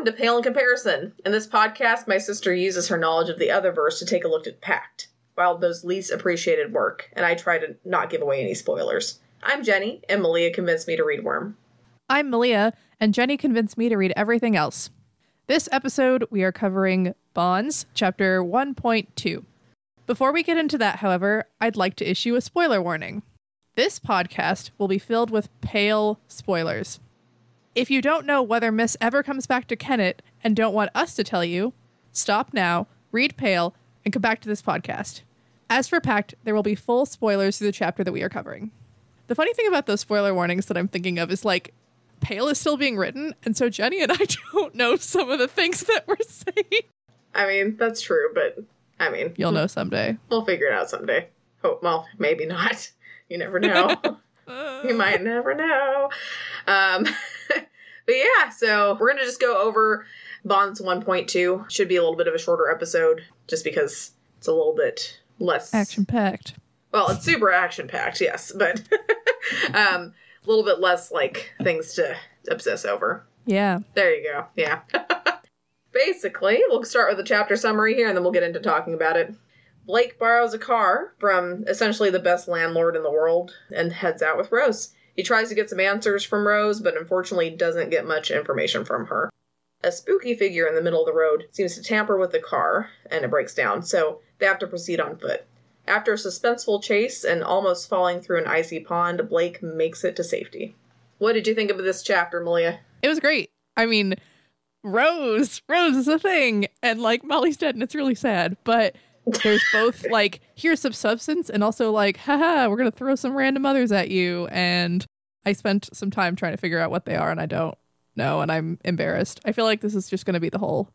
Welcome to Pale in Comparison. In this podcast, my sister uses her knowledge of the other verse to take a look at Pact, Wildbow's least appreciated work, and I try to not give away any spoilers. I'm Jenny, and Malia convinced me to read Worm. I'm Malia, and Jenny convinced me to read everything else. This episode, we are covering Bonds, chapter 1.2. Before we get into that, however, I'd like to issue a spoiler warning. This podcast will be filled with pale spoilers. If you don't know whether Miss ever comes back to Kennet and don't want us to tell you, stop now, read Pale, and come back to this podcast. As for Pact, there will be full spoilers through the chapter that we are covering. The funny thing about those spoiler warnings that I'm thinking of is like, Pale is still being written, and so Jenny and I don't know some of the things that we're saying. I mean, that's true, but I mean, You'll know someday. we'll figure it out someday. Oh, well, maybe not. You never know. you might never know. Um, but yeah, so we're gonna just go over Bonds 1.2. Should be a little bit of a shorter episode, just because it's a little bit less Action packed. Well, it's super action packed, yes, but um, a little bit less like things to obsess over. Yeah. There you go. Yeah. Basically, we'll start with the chapter summary here and then we'll get into talking about it. Blake borrows a car from essentially the best landlord in the world and heads out with Rose. He tries to get some answers from Rose, but unfortunately doesn't get much information from her. A spooky figure in the middle of the road seems to tamper with the car and it breaks down, so they have to proceed on foot. After a suspenseful chase and almost falling through an icy pond, Blake makes it to safety. What did you think of this chapter, Malia? It was great. I mean, Rose, Rose is a thing, and like Molly's dead, and it's really sad. But there's both like here's some substance, and also like, haha, we're gonna throw some random others at you. And I spent some time trying to figure out what they are, and I don't know, and I'm embarrassed. I feel like this is just gonna be the whole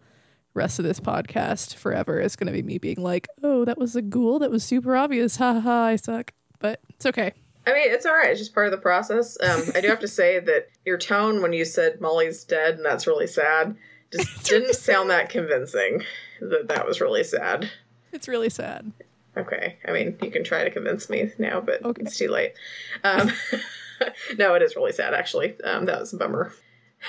rest of this podcast forever. It's gonna be me being like, oh, that was a ghoul, that was super obvious, ha ha, ha, I suck. But it's okay. I mean, it's all right. It's just part of the process. Um, I do have to say that your tone when you said Molly's dead and that's really sad just didn't sound that convincing. That that was really sad. It's really sad. Okay, I mean, you can try to convince me now, but Okay. it's too late. Um, no, it is really sad, actually. Um, that was a bummer.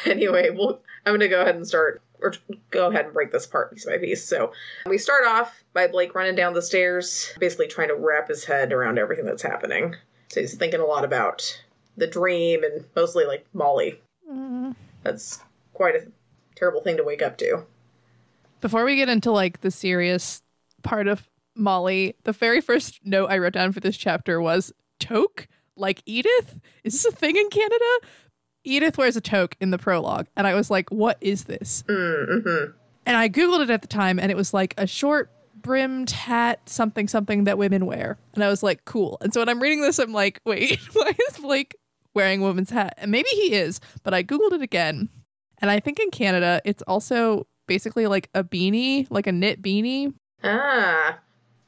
Anyway, well, I'm going to go ahead and start, or go ahead and break this apart piece by piece. So we start off by Blake running down the stairs, basically trying to wrap his head around everything that's happening. So he's thinking a lot about the dream and mostly like Molly. Mm. That's quite a terrible thing to wake up to. Before we get into like the serious part of Molly, the very first note I wrote down for this chapter was toque, like Edith. Is this a thing in Canada? Edith wears a toque in the prologue, and I was like, "What is this?" Mm-hmm. And I googled it at the time, and it was like a short brimmed hat, something something that women wear, and I was like, "Cool." And so when I'm reading this, I'm like, "Wait, why is Blake wearing a woman's hat?" And maybe he is, but I googled it again, and I think in Canada it's also basically like a beanie, like a knit beanie. Ah,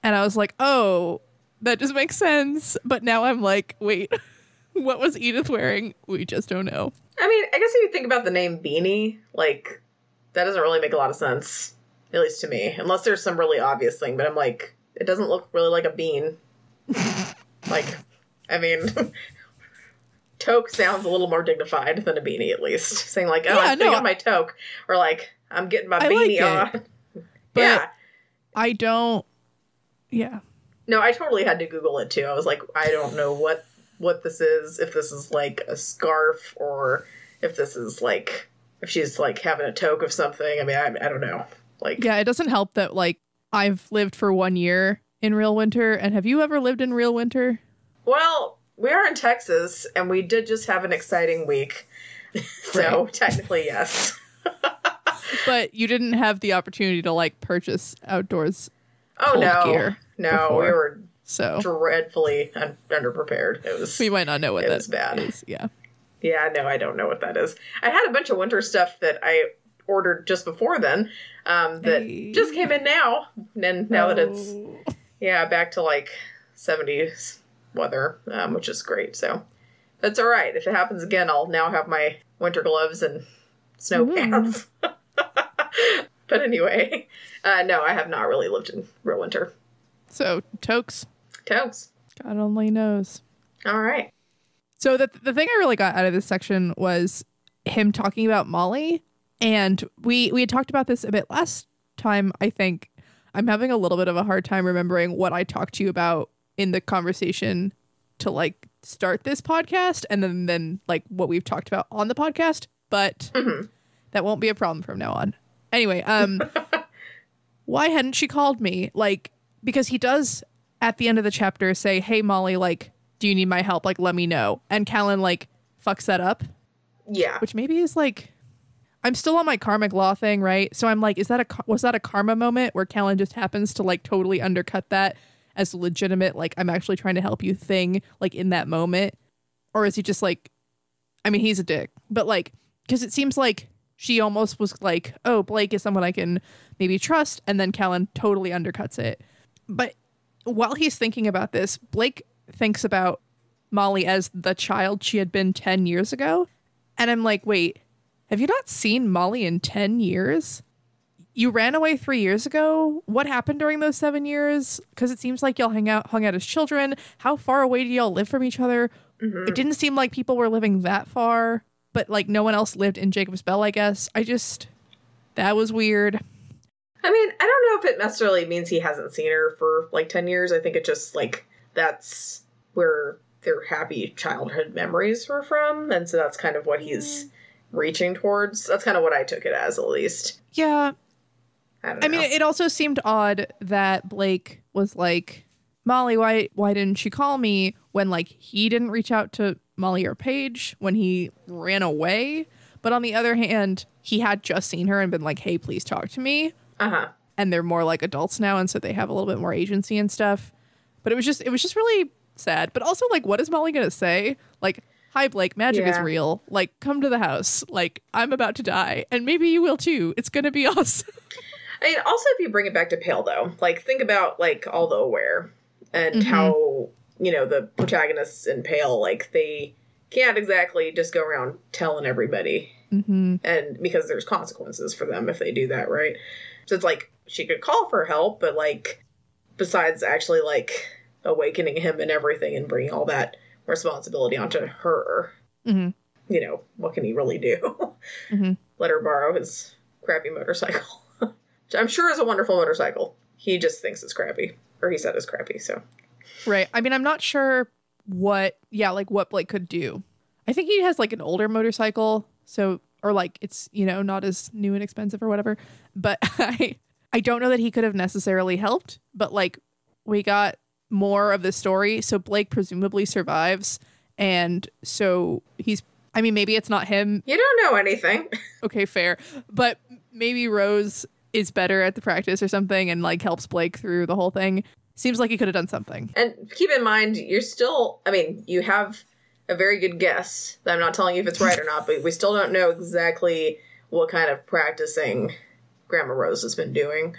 And I was like, oh, that just makes sense. But now I'm like, wait, what was Edith wearing? We just don't know. I mean, I guess if you think about the name Beanie, like that doesn't really make a lot of sense, at least to me, unless there's some really obvious thing. But I'm like, it doesn't look really like a bean. like, I mean, toque sounds a little more dignified than a beanie, at least. Saying like, oh, Yeah, I'm putting no, on my toque, or like, I'm getting my I beanie it. on. But- yeah. I don't. Yeah. No, I totally had to Google it too. I was like, I don't know what what this is. If this is like a scarf or if this is like if she's like having a toque of something. I mean, I, I don't know. Like, Yeah, it doesn't help that, like, I've lived for one year in real winter. And have you ever lived in real winter? well, we are in Texas and we did just have an exciting week, so technically yes. But you didn't have the opportunity to, like, purchase outdoors. Oh no, gear no, before. we were So dreadfully un- underprepared. It was we might not know what It that was bad. is. Yeah. Yeah, no, I don't know what that is. I had a bunch of winter stuff that I ordered just before then um, that Hey. just came in now. And now that it's, Oh. yeah, back to like 70s weather, um, which is great. So that's all right. If it happens again, I'll now have my winter gloves and snow Ooh. pants. but anyway, uh, no, I have not really lived in real winter. So, toques, Totes. God only knows. All right. So the the thing I really got out of this section was him talking about Molly And we we had talked about this a bit last time, I think. I'm having a little bit of a hard time remembering what I talked to you about in the conversation to like start this podcast and then then like what we've talked about on the podcast, but Mhm. that won't be a problem from now on. Anyway, um why hadn't she called me? Like because he does at the end of the chapter say, "Hey Molly, like do you need my help? Like let me know." And Callan like fucks that up Yeah. which maybe is like I'm still on my karmic law thing, right? So I'm like, is that a was that a karma moment where Callan just happens to like totally undercut that as legitimate like I'm actually trying to help you thing like in that moment, or is he just like, I mean, he's a dick, but like because it seems like she almost was like, oh, Blake is someone I can maybe trust, and then Callan totally undercuts it. But while he's thinking about this, Blake thinks about Molly as the child she had been 10 years ago. And I'm like, wait, have you not seen Molly in 10 years? You ran away three years ago. What happened during those seven years? Because it seems like y'all hang out, hung out as children. How far away do y'all live from each other? Mhm. It didn't seem like people were living that far, but like no one else lived in Jacob's Bell, I guess. I just, that was weird. I mean, I don't know if it necessarily means he hasn't seen her for like 10 years. I think it just like that's where their happy childhood memories were from. And so that's kind of what he's mm. reaching towards. That's kind of what I took it as, at least. Yeah, I I mean, it also seemed odd that Blake was like, Molly, why why didn't she call me when like he didn't reach out to Molly or Paige when he ran away? But on the other hand, he had just seen her and been like, "Hey, please talk to me." uh huh. And they're more like adults now, and so they have a little bit more agency and stuff. But it was just it was just really sad. But also like, what is Molly gonna say? Like, "Hi, Blake, magic is real. Like, come to the house. Like, I'm about to die, and maybe you will too. It's gonna be awesome." I mean, also if you bring it back to Pale, though, like think about like all the aware and Mhm. how you know the protagonists in Pale, like they can't exactly just go around telling everybody, mm-hmm. and because there's consequences for them if they do that, right? So it's like she could call for help, but like besides actually like awakening him and everything and bringing all that responsibility onto her, Mm-hmm. you know, what can he really do? Mhm. Let her borrow his crappy motorcycle. Which I'm sure is a wonderful motorcycle. He just thinks it's crappy. Or he said it's crappy, so. Right. I mean, I'm not sure what, yeah, like what Blake could do. I think he has like an older motorcycle, so or like it's you know not as new and expensive or whatever. But I, I don't know that he could have necessarily helped. But like we got more of the story, so Blake presumably survives, and so he's. I mean, maybe it's not him. You don't know anything. Okay, fair. But maybe Rose is better at the practice or something, and like helps Blake through the whole thing. Seems like he could have done something. And keep in mind, you're still, I mean, you have a very good guess. I'm not telling you if it's right or not, but we still don't know exactly what kind of practicing Grandma Rose has been doing.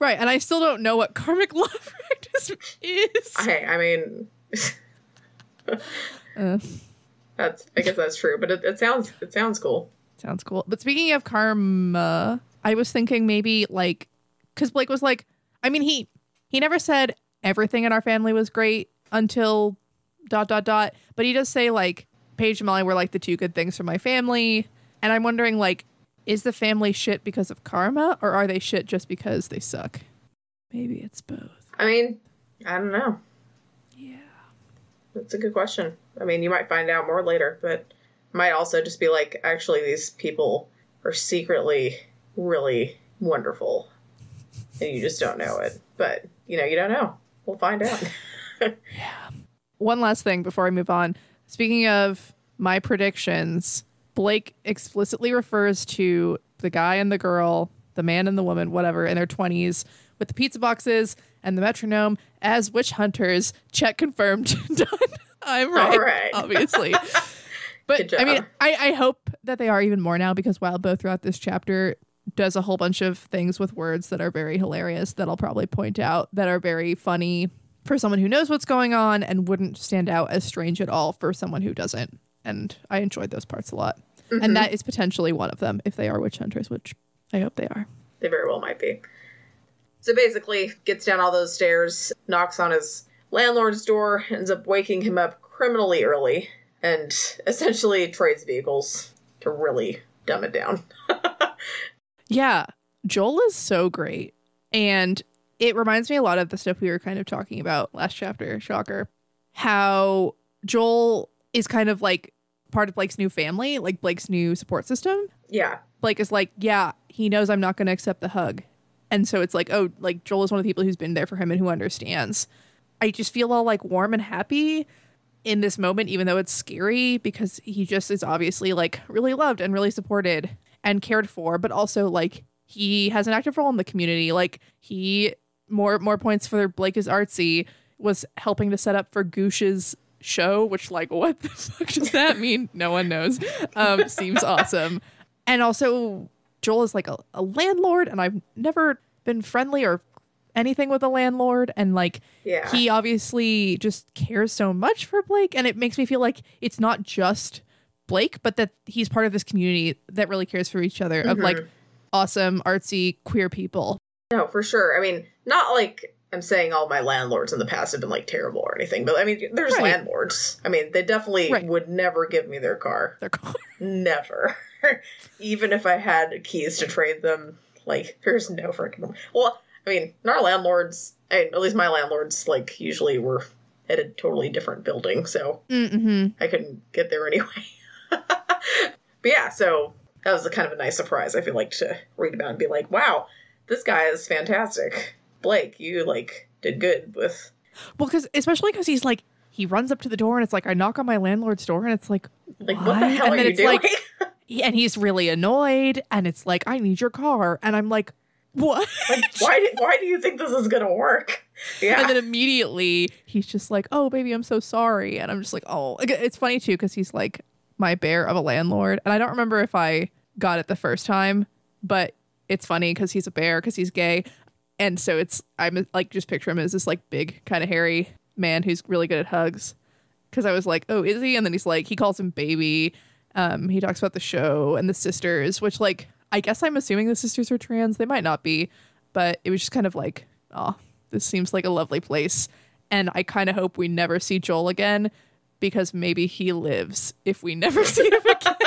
Right, and I still don't know what karmic law practice is. Hey, I mean, Uh, that's, I guess that's true, but it, it sounds, it sounds cool. sounds cool. But speaking of karma, I was thinking maybe like because Blake was like, I mean he he never said everything in our family was great until dot dot dot, but he does say like Paige and Molly were like the two good things for my family, and I'm wondering like, is the family shit because of karma or are they shit just because they suck? Maybe it's both. I mean, I don't know. Yeah. That's a good question. I mean, you might find out more later, but might also just be like, actually, these people are secretly really wonderful, and you just don't know it. But you know, you don't know. We'll find out. yeah. one last thing before I move on. Speaking of my predictions, Blake explicitly refers to the guy and the girl, the man and the woman, whatever, in their 20s with the pizza boxes and the metronome as witch hunters. Check confirmed. Done. I'm right. All right. Obviously. But I mean. I, I hope that they are even more now because Wildbow throughout this chapter does a whole bunch of things with words that are very hilarious that I'll probably point out that are very funny for someone who knows what's going on and wouldn't stand out as strange at all for someone who doesn't. And I enjoyed those parts a lot. Mm-hmm. And that is potentially one of them if they are witch hunters, which I hope they are. They very well might be. So basically, gets down all those stairs, knocks on his landlord's door, ends up waking him up criminally early, and essentially trades vehicles to really dumb it down. Yeah, Joel is so great. And it reminds me a lot of the stuff we were kind of talking about last chapter, shocker. How Joel is kind of like part of Blake's new family, like Blake's new support system. Yeah. Blake is like, yeah, he knows I'm not going to accept the hug. And so it's like, oh, like Joel is one of the people who's been there for him and who understands. I just feel all like warm and happy in this moment, even though it's scary because he just is obviously like really loved and really supported and cared for, but also like he has an active role in the community. Like he more more points for Blake is artsy was helping to set up for Goosh's show, which like what the fuck does that mean? no one knows. Um, seems awesome. And also Joel is like a, a landlord and I've never been friendly or anything with a landlord and like Yeah. he obviously just cares so much for Blake and it makes me feel like it's not just Blake but that he's part of this community that really cares for each other of like Mhm. awesome artsy queer people. No, for sure. I mean, not like I'm saying all my landlords in the past have been like terrible or anything, but I mean, there's Right. landlords. I mean, they definitely Right. would never give me their car. They're cool. Never. Even if I had keys to trade them, like, there's no freaking. Well, I mean, our landlords, I, at least my landlords, like, usually were at a totally different building, so Mm-hmm. I couldn't get there anyway. but yeah, so that was a kind of a nice surprise, I feel like, to read about and be like, wow, this guy is fantastic. Blake, you, like, did good with. Well, because especially because he's like he runs up to the door and it's like I knock on my landlord's door and it's like Like, what, the hell and are then you it's doing? like and he's really annoyed and it's like I need your car and I'm like what? like, why, do- why do you think this is going to work? Yeah. And then immediately he's just like, "Oh, baby, I'm so sorry." And I'm just like, "Oh." It's funny too because he's like my bear of a landlord, and I don't remember if I got it the first time, but it's funny because he's a bear because he's gay, and so it's I'm like just picture him as this like big kind of hairy man who's really good at hugs. Because I was like, "Oh, is he?" And then he's like, he calls him baby. Um, he talks about the show and the sisters, which like I guess I'm assuming the sisters are trans. They might not be, but it was just kind of like, oh, this seems like a lovely place. And I kind of hope we never see Joel again because maybe he lives if we never see him again.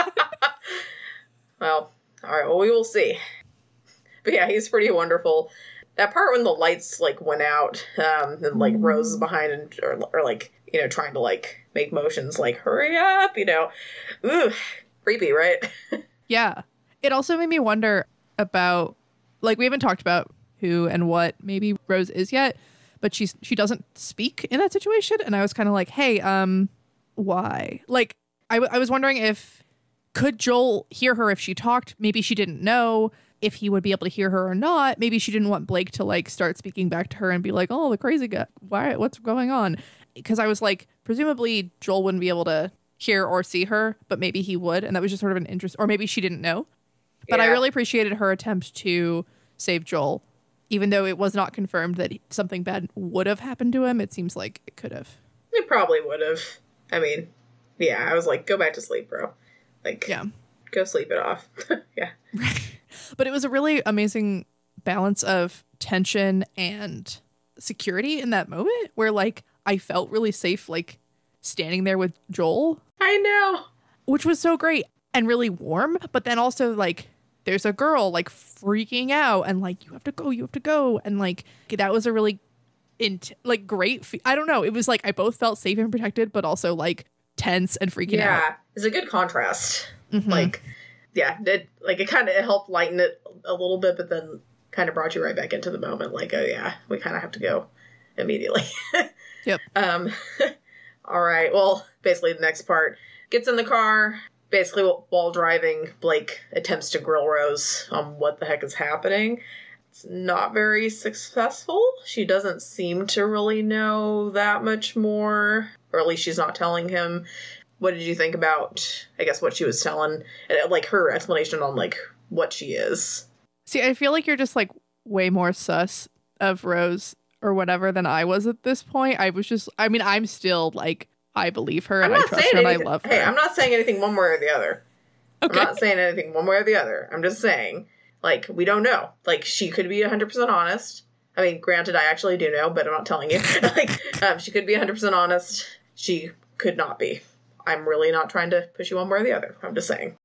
Well, all right. Well, we will see. But yeah, he's pretty wonderful. That part when the lights like went out, um, and like Rose is behind and or, or like you know trying to like make motions like hurry up, you know, ooh, creepy, right? yeah. It also made me wonder about like we haven't talked about who and what maybe Rose is yet, but she's she doesn't speak in that situation and I was kind of like, "Hey, um why?" Like I, w- I was wondering if could Joel hear her if she talked? Maybe she didn't know if he would be able to hear her or not. Maybe she didn't want Blake to like start speaking back to her and be like, "Oh, the crazy guy. Why what's going on?" Because I was like, presumably Joel wouldn't be able to hear or see her, but maybe he would, and that was just sort of an interest or maybe she didn't know. But I really appreciated her attempt to save Joel, even though it was not confirmed that something bad would have happened to him. It seems like it could have. It probably would have. I mean, yeah, I was like, go back to sleep, bro. Like, Yeah. go sleep it off. yeah. But it was a really amazing balance of tension and security in that moment where like I felt really safe like standing there with Joel, I know. which was so great and really warm, but then also like there's a girl like freaking out and like you have to go, you have to go and like that was a really int- like great fe- I don't know, it was like I both felt safe and protected but also like tense and freaking Yeah, out. it's a good contrast. Mhm. Like, yeah, it like it kind of helped lighten it a little bit, but then kind of brought you right back into the moment. Like, oh yeah, we kind of have to go immediately. Yep. Um. all right. Well, basically, the next part gets in the car. Basically, while driving, Blake attempts to grill Rose on what the heck is happening. It's not very successful. She doesn't seem to really know that much more, or at least she's not telling him. What did you think about, I guess, what she was telling, uh, like her explanation on like what she is? See, I feel like you're just like way more sus of Rose or whatever than I was at this point. I was just, I mean, I'm still like, I believe her and I trust her and I anything. love her. Hey, I'm not saying anything one way or the other. okay. I'm not saying anything one way or the other. I'm just saying, like, we don't know. Like, she could be 100% honest. I mean, granted, I actually do know, but I'm not telling you. like, um, she could be 100% honest. She could not be. I'm really not trying to push you one way or the other. I'm just saying.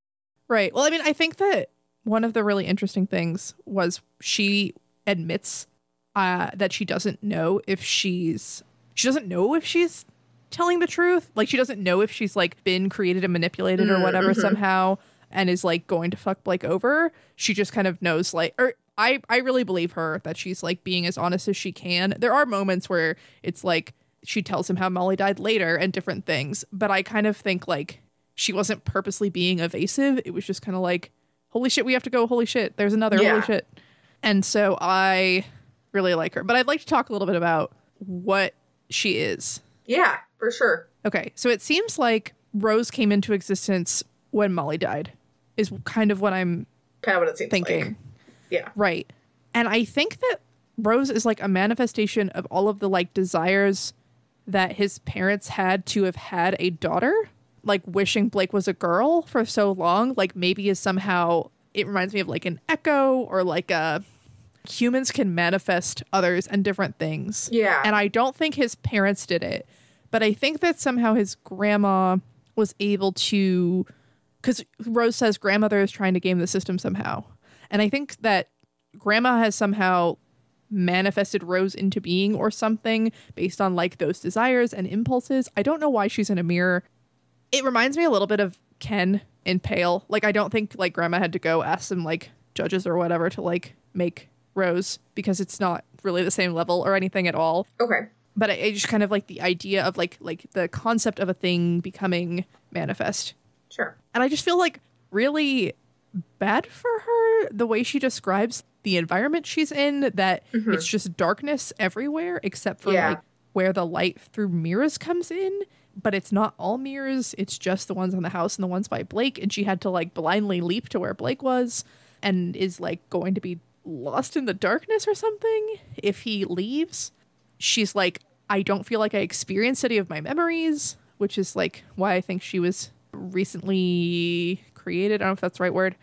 Right. Well, I mean, I think that one of the really interesting things was she admits uh, that she doesn't know if she's she doesn't know if she's telling the truth. Like she doesn't know if she's like been created and manipulated or Mm, whatever mhm. somehow and is like going to fuck Blake over. She just kind of knows like or I I really believe her that she's like being as honest as she can. There are moments where it's like she tells him how Molly died later and different things, but I kind of think like she wasn't purposely being evasive. It was just kind of like holy shit, we have to go. Holy shit, there's another. Yeah. Holy shit. And so I really like her. But I'd like to talk a little bit about what she is. Yeah, for sure. Okay, so it seems like Rose came into existence when Molly died, is kind of what I'm Kind of what it seems thinking. like. Yeah. Right. And I think that Rose is like a manifestation of all of the like desires that his parents had to have had a daughter. Like wishing Blake was a girl for so long, like maybe is somehow it reminds me of like an echo or like a humans can manifest others and different things. Yeah. And I don't think his parents did it, but I think that somehow his grandma was able to, because Rose says grandmother is trying to game the system somehow. And I think that grandma has somehow manifested Rose into being or something based on like those desires and impulses. I don't know why she's in a mirror. It reminds me a little bit of Ken in Pale. Like I don't think like grandma had to go ask some like judges or whatever to like make Rose because it's not really the same level or anything at all okay. but I, I just kind of like the idea of like like the concept of a thing becoming manifest Sure. and i just feel like really bad for her the way she describes the environment she's in that mm-hmm. it's just darkness everywhere except for Yeah. like where the light through mirrors comes in but it's not all mirrors it's just the ones on the house and the ones by blake and she had to like blindly leap to where blake was and is like going to be lost in the darkness or something if he leaves she's like i don't feel like i experienced any of my memories which is like why i think she was recently created i don't know if that's the right word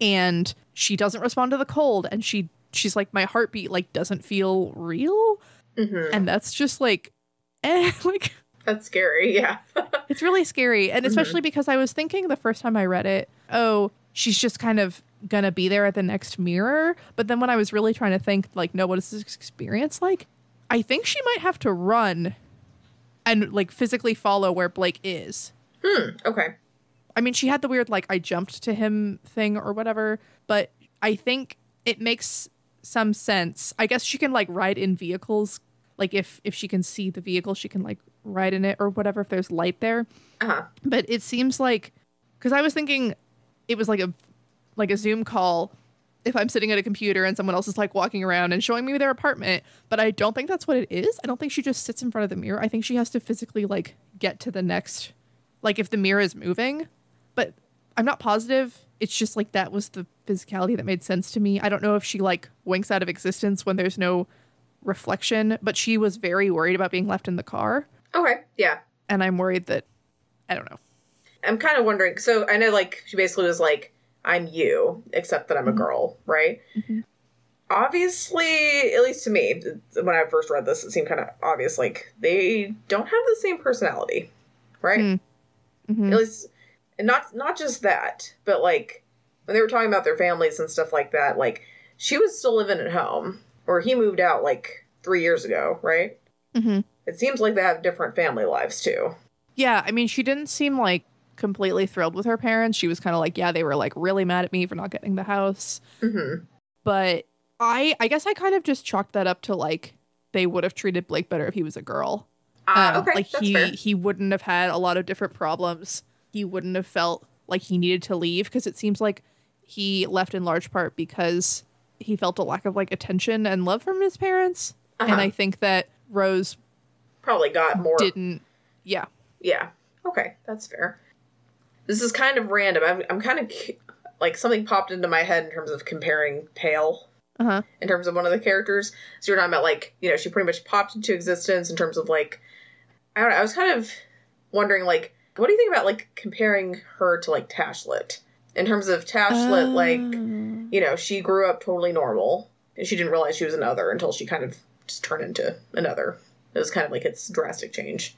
and she doesn't respond to the cold and she she's like my heartbeat like doesn't feel real hmm and that's just like eh, like That's scary. Yeah. it's really scary and especially because i was thinking the first time i read it oh she's just kind of gonna be there at the next mirror but then when i was really trying to think like no what is this experience like i think she might have to run and like physically follow where blake is hmm. Okay. I mean, she had the weird like I jumped to him thing or whatever, but I think it makes some sense. I guess she can like ride in vehicles. Like if if she can see the vehicle, she can like ride in it or whatever if there's light there. Uh huh. But it seems like cuz I was thinking it was like a like a Zoom call if I'm sitting at a computer and someone else is like walking around and showing me their apartment, but I don't think that's what it is. I don't think she just sits in front of the mirror. I think she has to physically like get to the next like if the mirror is moving, but I'm not positive. It's just like that was the physicality that made sense to me. I don't know if she like winks out of existence when there's no reflection, but she was very worried about being left in the car, Okay. Yeah. and I'm worried that I don't know. I'm kind of wondering. So I know, like, she basically was like, "I'm you, except that I'm a girl," right? Mhm. Obviously, at least to me, when I first read this, it seemed kind of obvious. Like they don't have the same personality, right? Hmm. Mhm. At least, and not not just that, but like when they were talking about their families and stuff like that. Like she was still living at home, or he moved out like three years ago, right? Mhm. It seems like they have different family lives too. Yeah, I mean, she didn't seem like completely thrilled with her parents. She was kind of like, yeah, they were like really mad at me for not getting the house. hmm But I, I guess I kind of just chalked that up to like they would have treated Blake better if he was a girl. Um, okay, like he fair. he wouldn't have had a lot of different problems. He wouldn't have felt like he needed to leave because it seems like he left in large part because he felt a lack of like attention and love from his parents. Uh-huh. And I think that Rose Probably got more. didn't. Yeah. Yeah. Okay, that's fair. This is kind of random. I'm, I'm kind of like something popped into my head in terms of comparing Pale Uh huh. in terms of one of the characters. So you're talking about like you know she pretty much popped into existence in terms of like I don't know. I was kind of wondering like what do you think about like comparing her to like Tashlit in terms of Tashlit like Oh. you know she grew up totally normal and she didn't realize she was another until she kind of just turned into another. It was kind of like its drastic change.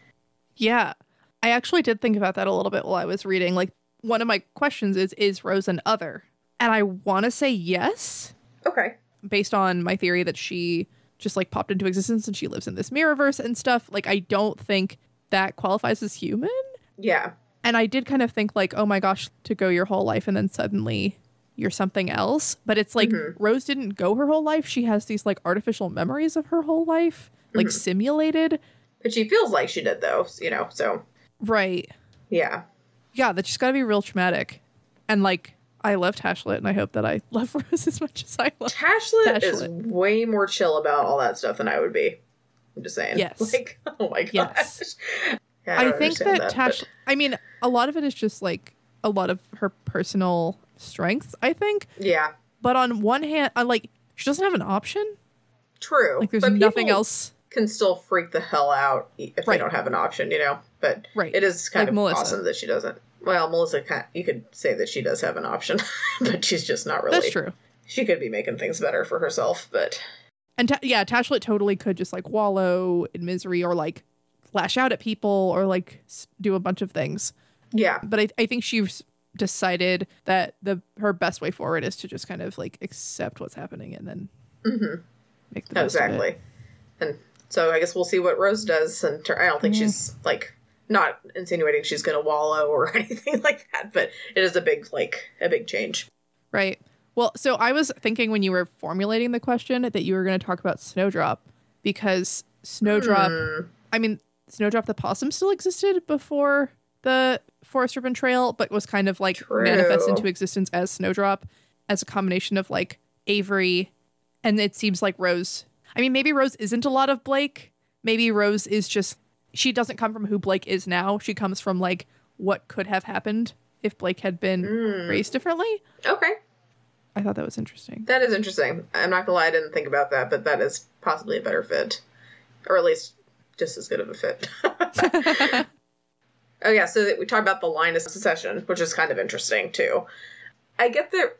Yeah. I actually did think about that a little bit while I was reading. Like one of my questions is is Rose an other? And I want to say yes, Okay. based on my theory that she just like popped into existence and she lives in this mirrorverse and stuff. Like, I don't think that qualifies as human. Yeah. And I did kind of think, like, oh my gosh, to go your whole life and then suddenly you're something else. But it's like Mhm. Rose didn't go her whole life. She has these like artificial memories of her whole life, like Mhm. simulated. But she feels like she did though, you know. So Right. yeah. Yeah, that's just got to be real traumatic. And like, I love Tashlit, and I hope that I love Rose as much as I love. Tashlit is way more chill about all that stuff than I would be. I'm just saying. Yes. Like, oh my gosh. Yes. Yeah, I, don't think that, but- Tash. I mean, a lot of it is just like a lot of her personal strengths. I think, Yeah. but on one hand, I like she doesn't have an option. True. Like, there's But nothing else. Can still freak the hell out if they don't have an option, you know. But Right. it is kind Like of Melissa. awesome that she doesn't. Well, Melissa, you could say that she does have an option, but she's just not really. That's true. She could be making things better for herself, but And ta- yeah, Tashlit totally could just like wallow in misery or like lash out at people or like do a bunch of things. yeah, But I, I think she's decided that the her best way forward is to just kind of like accept what's happening and then hmm make the best of it. exactly. And so I guess we'll see what Rose does. And I don't think Yeah. she's like not insinuating she's going to wallow or anything like that, but it is a big like a big change. Right. Well, so I was thinking when you were formulating the question that you were going to talk about Snowdrop because Snowdrop, Hmm. I mean, Snowdrop the possum still existed before the Forest Ribbon Trail, but was kind of like True. manifest into existence as Snowdrop as a combination of like Avery and it seems like Rose. I mean, maybe Rose isn't a lot of Blake. Maybe Rose is just she doesn't come from who Blake is now. She comes from like what could have happened if Blake had been Mm. raised differently. Okay. I thought that was interesting. That is interesting. I'm not gonna lie, I didn't think about that, but that is possibly a better fit, or at least just as good of a fit. oh yeah, so we talked about the line of succession, which is kind of interesting too. I get the,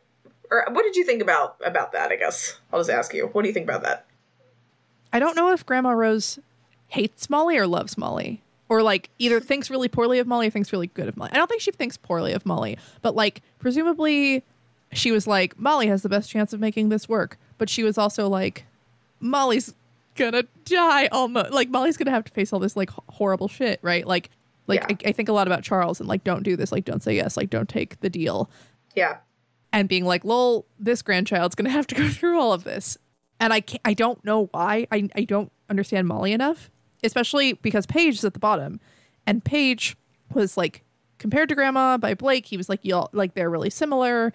or what did you think about about that? I guess I'll just ask you. What do you think about that? I don't know if Grandma Rose hates Molly or loves Molly. Or like either thinks really poorly of Molly or thinks really good of Molly. I don't think she thinks poorly of Molly, but like presumably she was like, Molly has the best chance of making this work. But she was also like, Molly's gonna die almost. Like Molly's gonna have to face all this like horrible shit, right? Like like Yeah. I, I think a lot about Charles and like don't do this, like don't say yes, like don't take the deal. Yeah, and being like, lol, this grandchild's gonna have to go through all of this. And I can't, I don't know why. I, I don't understand Molly enough, especially because Paige is at the bottom. And Paige was like compared to Grandma by Blake. He was like, y'all like they're really similar.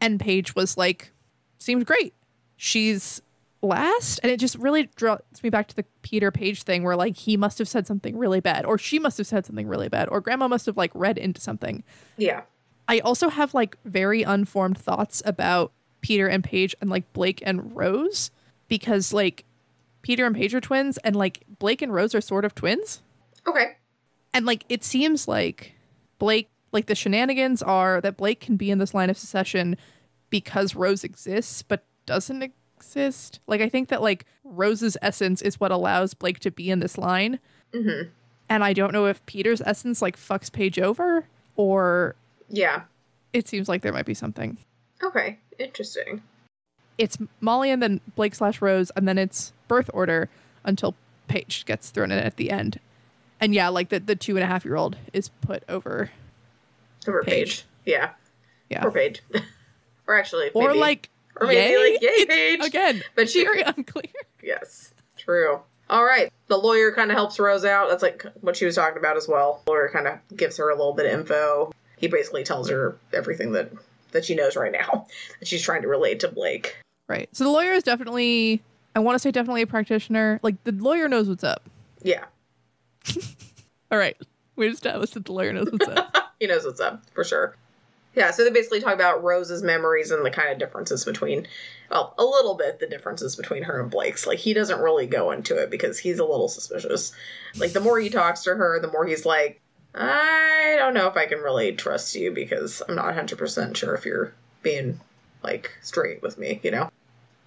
And Paige was like, seemed great. She's last. And it just really draws me back to the Peter Paige thing where like he must have said something really bad, or she must have said something really bad, or grandma must have like read into something. yeah, I also have like very unformed thoughts about Peter and Paige and like Blake and Rose because like Peter and Paige are twins and like Blake and Rose are sort of twins. okay, And like it seems like Blake like the shenanigans are that Blake can be in this line of succession because Rose exists but doesn't exist. Like I think that like Rose's essence is what allows Blake to be in this line. hmm And I don't know if Peter's essence like fucks Paige over or yeah, it seems like there might be something. okay, interesting. It's Molly and then Blake slash Rose, and then it's birth order until Paige gets thrown in at the end. And yeah, like the, the two and a half year old is put over. Over Paige. Paige. Yeah, Yeah. or Paige, or actually, Or maybe- like, or maybe yay? like yay, It's- Paige. Again, But she very unclear. Yes, true. All right. The lawyer kind of helps Rose out. That's like what she was talking about as well. The lawyer kind of gives her a little bit of info. He basically tells her everything that that she knows right now that she's trying to relate to Blake. Right. So the lawyer is definitely, I want to say definitely a practitioner. Like the lawyer knows what's up. Yeah, All right. We established that the lawyer knows what's up. he knows what's up for sure. Yeah, so they basically talk about Rose's memories and the kind of differences between, well, a little bit the differences between her and Blake's. Like, he doesn't really go into it because he's a little suspicious. Like, the more he talks to her, the more he's like, I don't know if I can really trust you because I'm not 100% sure if you're being, like, straight with me, you know?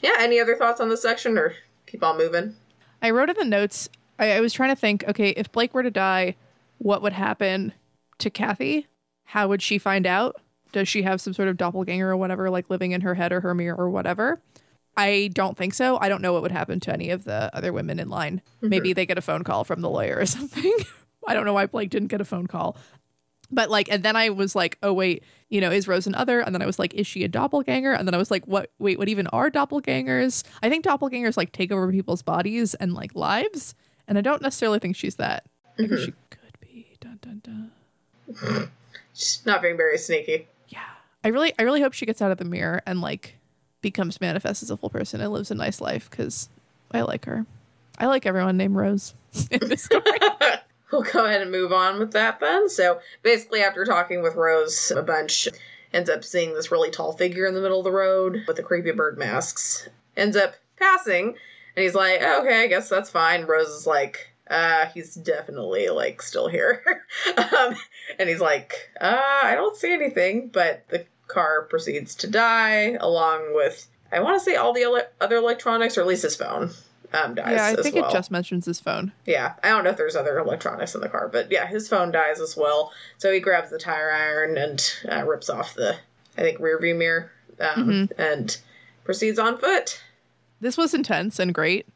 Yeah, any other thoughts on this section or keep on moving? I wrote in the notes, I, I was trying to think, okay, if Blake were to die, what would happen to Kathy? How would she find out? does she have some sort of doppelganger or whatever, like living in her head or her mirror or whatever? I don't think so. I don't know what would happen to any of the other women in line. Maybe mm-hmm. they get a phone call from the lawyer or something. I don't know why Blake didn't get a phone call. But like, and then I was like, oh, wait, you know, is Rose an other? And then I was like, is she a doppelganger? And then I was like, what, wait, what even are doppelgangers? I think doppelgangers like take over people's bodies and like lives. And I don't necessarily think she's that. Guess she mm-hmm. could be. Dun, dun, dun. She's not being very sneaky. Yeah. I really, I really hope she gets out of the mirror and like becomes manifest as a full person and lives a nice life because I like her. I like everyone named Rose in this story. we'll go ahead and move on with that then. So basically, after talking with Rose a bunch, ends up seeing this really tall figure in the middle of the road with the creepy bird masks. Ends up passing, and he's like, oh, "Okay, I guess that's fine." Rose is like, "Uh, he's definitely like still here," um, and he's like, "Uh, I don't see anything," but the car proceeds to die along with. I want to say all the ele- other electronics, or at least his phone, um, dies. yeah, I think well. it just mentions his phone. Yeah, I don't know if there's other electronics in the car, but yeah, his phone dies as well. So he grabs the tire iron and uh, rips off the, I think, rear view mirror um, and proceeds on foot. This was intense and great.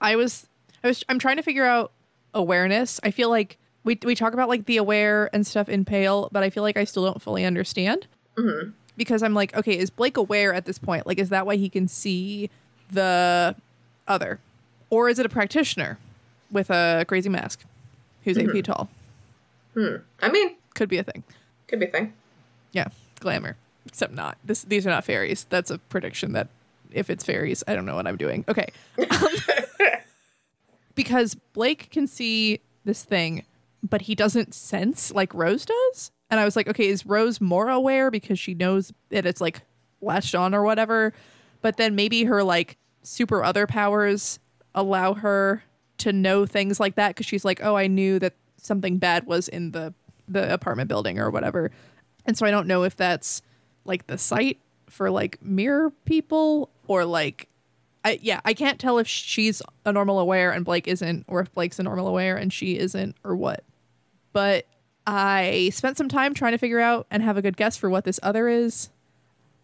I was, I was, I'm trying to figure out awareness. I feel like we we talk about like the aware and stuff in Pale, but I feel like I still don't fully understand. Mhm. Because I'm like, okay, is Blake aware at this point? Like, is that why he can see the other, or is it a practitioner with a crazy mask who's eight feet tall? Hmm. I mean, Could be a thing. could be a thing. Yeah, glamour. Except not. This these are not fairies. That's a prediction that if it's fairies, I don't know what I'm doing. Okay. because Blake can see this thing, but he doesn't sense like Rose does. And I was like, okay, is Rose more aware because she knows that it's like latched on or whatever? But then maybe her like super other powers allow her to know things like that because she's like, oh, I knew that something bad was in the the apartment building or whatever. And so I don't know if that's like the sight for like mirror people or like I yeah, I can't tell if she's a normal aware and Blake isn't or if Blake's a normal aware and she isn't or what. But I spent some time trying to figure out and have a good guess for what this other is.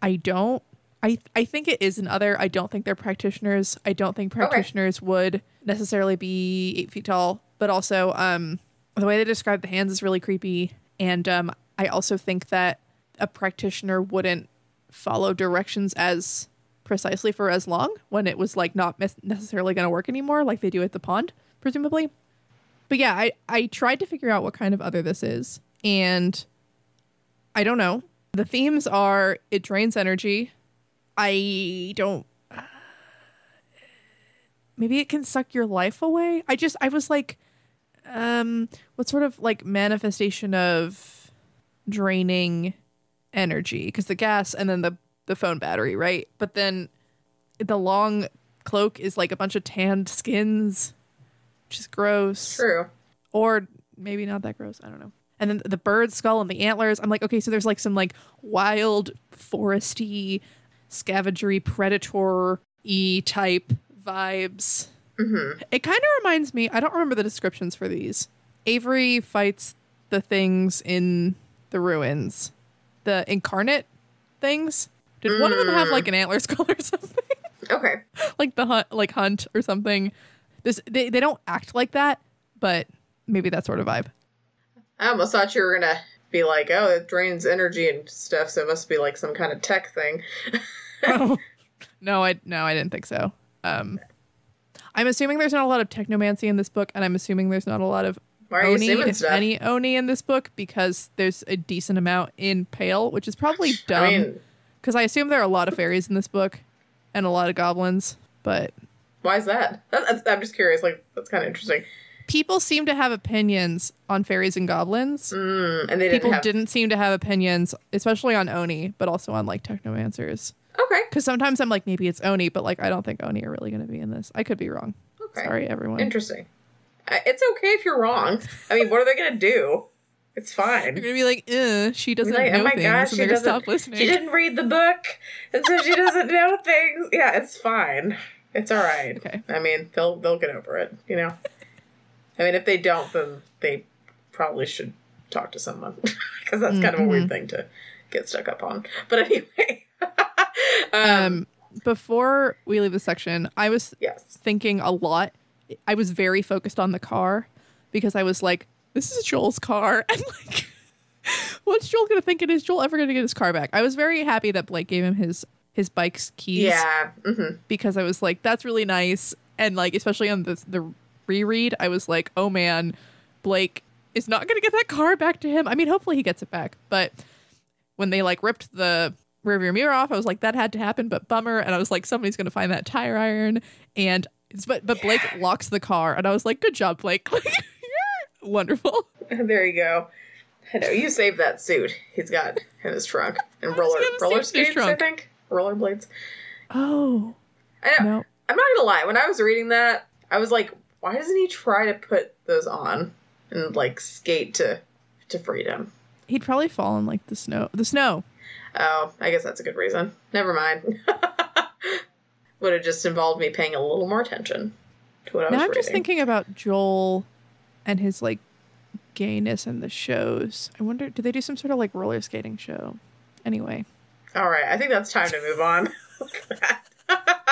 I don't I I think it is another. I don't think they're practitioners. I don't think practitioners would necessarily be eight feet tall. But also, um, the way they describe the hands is really creepy. And um, I also think that a practitioner wouldn't follow directions as precisely for as long when it was like not necessarily going to work anymore, like they do at the pond, presumably. But yeah, I I tried to figure out what kind of other this is, and I don't know. The themes are it drains energy. I don't. Maybe it can suck your life away. I just I was like, um, what sort of like manifestation of draining energy? Because the gas and then the the phone battery, right? But then the long cloak is like a bunch of tanned skins, which is gross True. or maybe not that gross. I don't know. And then the bird skull and the antlers. I'm like, okay, so there's like some like wild foresty, scavengery, predator e type vibes. Mm-hmm. It kind of reminds me. I don't remember the descriptions for these. Avery fights the things in the ruins, the incarnate things. Did one of them have like an antler skull or something? Okay. like the hunt, like hunt or something. This they they don't act like that, but maybe that sort of vibe. I almost thought you were gonna be like, oh, it drains energy and stuff, so it must be like some kind of tech thing. oh. No, I no, I didn't think so. Um, I'm assuming there's not a lot of technomancy in this book, and I'm assuming there's not a lot of Oni, if stuff? any Oni in this book, because there's a decent amount in Pale, which is probably I dumb. mean, Because I assume there are a lot of fairies in this book, and a lot of goblins, but why is that? I'm just curious. Like, that's kind of interesting. People seem to have opinions on fairies and goblins. Mm, and they didn't People have. didn't seem to have opinions, especially on Oni, but also on like technomancers. Okay. Because sometimes I'm like, maybe it's Oni, but like I don't think Oni are really going to be in this. I could be wrong. Okay. Sorry, everyone. Interesting. Uh, It's okay if you're wrong. I mean, what are they gonna do? It's fine. You're gonna be like, uh, she doesn't like, know oh my things, gosh, she doesn't. stop listening. She didn't read the book, and so she doesn't know things. Yeah, it's fine. It's all right. Okay. I mean, they'll they'll get over it. You know. I mean, if they don't, then they probably should talk to someone because that's kind of a Mm-hmm. weird thing to get stuck up on. But anyway. um, Um, before we leave the section, I was yes. thinking a lot. I was very focused on the car because I was like, this is Joel's car. And like, what's Joel going to think? And is Joel ever going to get his car back? I was very happy that Blake gave him his his bike's keys Yeah. hmm because I was like, that's really nice. And like, especially on the, the reread, I was like, oh man, Blake is not going to get that car back to him. I mean, hopefully he gets it back. But when they like ripped the rearview mirror off, I was like, that had to happen, but bummer. And I was like, somebody's going to find that tire iron. And but but Blake locks the car, and I was like, good job, Blake. Wonderful. There you go. I know you saved that suit he's got in his trunk and roller roller suit in his skates. I think rollerblades. Oh I know. no, I'm not gonna lie. When I was reading that, I was like, why doesn't he try to put those on and like skate to to freedom? he'd probably fall in like the snow. The snow. Oh, I guess that's a good reason. Never mind. Would have just involved me paying a little more attention to what I was now I'm reading. just thinking about Joel and his like gayness in the shows. I wonder, do they do some sort of like roller skating show? Anyway, All right, I think that's time to move on.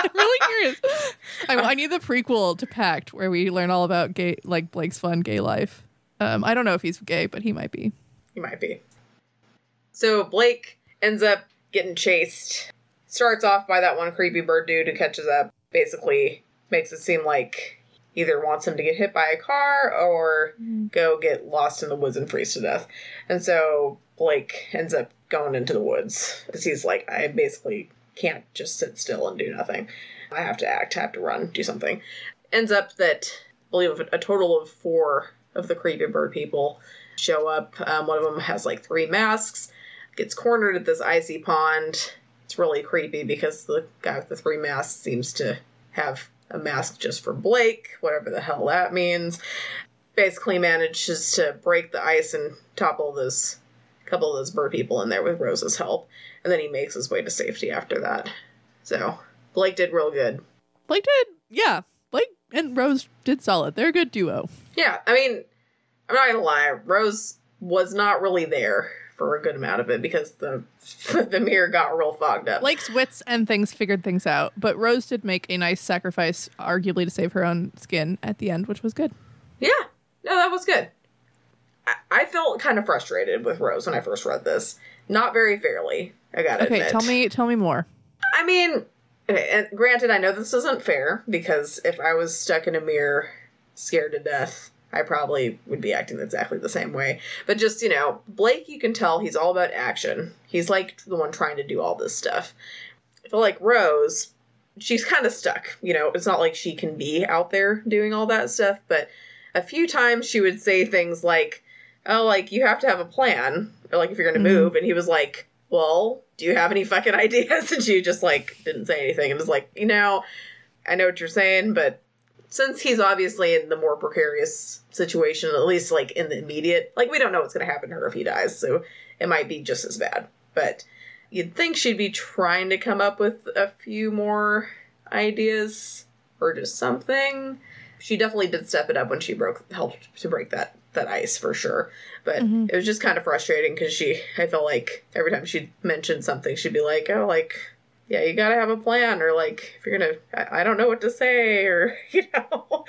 I'm really curious. I, I need the prequel to Pact where we learn all about gay, like Blake's fun gay life. Um, I don't know if he's gay, but he might be. He might be. So Blake ends up getting chased. Starts off by that one creepy bird dude who catches up. Basically, makes it seem like either wants him to get hit by a car or go get lost in the woods and freeze to death. And so Blake ends up going into the woods because he's like, I basically can't just sit still and do nothing. I have to act, have to run, do something. Ends up that I believe a total of four of the creepy bird people show up. Um, one of them has like three masks, gets cornered at this icy pond. It's really creepy because the guy with the three masks seems to have a mask just for Blake, whatever the hell that means. Basically manages to break the ice and topple those couple of those bird people in there with Rose's help, and then he makes his way to safety after that. So Blake did real good. Blake did, yeah. Blake and Rose did solid. They're a good duo. Yeah, I mean, I'm not gonna lie, Rose was not really there for a good amount of it because the the mirror got real fogged up. Blake's wits and things figured things out, but Rose did make a nice sacrifice, arguably to save her own skin at the end, which was good. yeah, no, that was good. I, I felt kind of frustrated with Rose when I first read this. Not very fairly, I gotta Okay, admit. tell me, tell me more. I mean, okay, and granted, I know this isn't fair because if I was stuck in a mirror, scared to death, I probably would be acting exactly the same way. But just, you know, Blake, you can tell he's all about action. He's like the one trying to do all this stuff. I feel like Rose, she's kind of stuck. You know, it's not like she can be out there doing all that stuff, but a few times she would say things like, oh, like, you have to have a plan, or like, if you're going to Mhm. move. And he was like, well, do you have any fucking ideas? And she just, like, didn't say anything and was like, you know, I know what you're saying, but since he's obviously in the more precarious situation, at least, like, in the immediate, like, we don't know what's going to happen to her if he dies, so it might be just as bad. But you'd think she'd be trying to come up with a few more ideas or just something. She definitely did step it up when she broke helped to break that that ice for sure. But Mhm. it was just kind of frustrating because she I felt like every time she mentioned something she'd be like, Oh like yeah, you gotta have a plan or like if you're gonna I, I don't know what to say or you know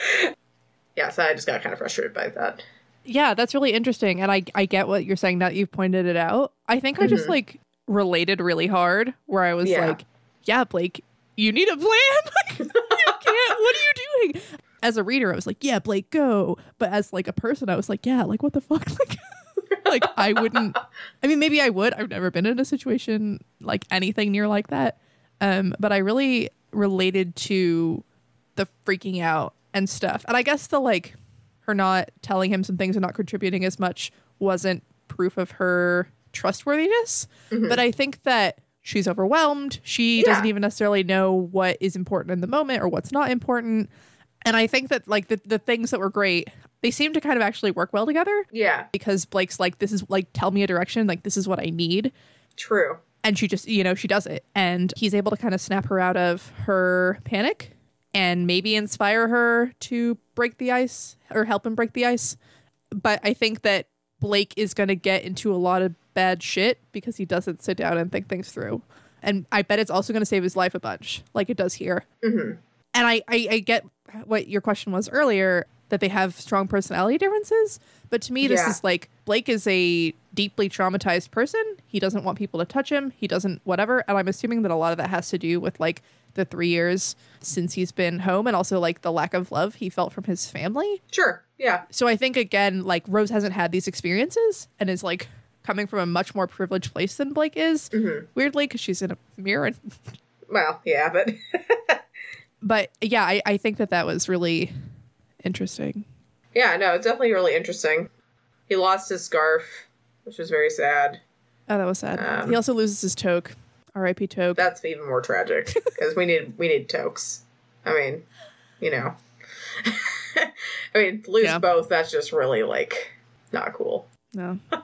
Yeah, so I just got kind of frustrated by that. Yeah, that's really interesting, and I I get what you're saying. Now that you've pointed it out, I think I just Mhm. like related really hard, where I was Yeah. like, "Yeah, Blake, you need a plan. Like, you can't. What are you doing?" As a reader, I was like, "Yeah, Blake, go." But as like a person, I was like, "Yeah, like what the fuck?" Like, like I wouldn't. I mean, maybe I would. I've never been in a situation like anything near like that. Um, but I really related to the freaking out and stuff, and I guess the like her not telling him some things and not contributing as much wasn't proof of her trustworthiness. Mhm. But I think that she's overwhelmed. She Yeah. doesn't even necessarily know what is important in the moment or what's not important. And I think that like the, the things that were great, they seem to kind of actually work well together Yeah, because Blake's like, this is like, tell me a direction. Like, this is what I need. true. And she just, you know, she does it. And he's able to kind of snap her out of her panic and maybe inspire her to break the ice or help him break the ice. But I think that Blake is going to get into a lot of bad shit because he doesn't sit down and think things through. And I bet it's also going to save his life a bunch, like it does here. Mm-hmm. And I, I, I get what your question was earlier that they have strong personality differences. But to me, this Yeah. is like Blake is a deeply traumatized person. He doesn't want people to touch him. He doesn't, whatever. And I'm assuming that a lot of that has to do with like the three years since he's been home and also like the lack of love he felt from his family. Sure. Yeah. So I think, again, like Rose hasn't had these experiences and is like coming from a much more privileged place than Blake is. Mm-hmm. Weirdly, because she's in a mirror. And, Well, yeah, but but yeah, I, I think that that was really interesting. yeah, no, it's definitely really interesting. He lost his scarf, which was very sad. Oh, that was sad. Um, he also loses his toque. R.I.P. toque. That's even more tragic because we need we need tokes. I mean, you know, I mean, lose Yeah. both. That's just really like not cool. no.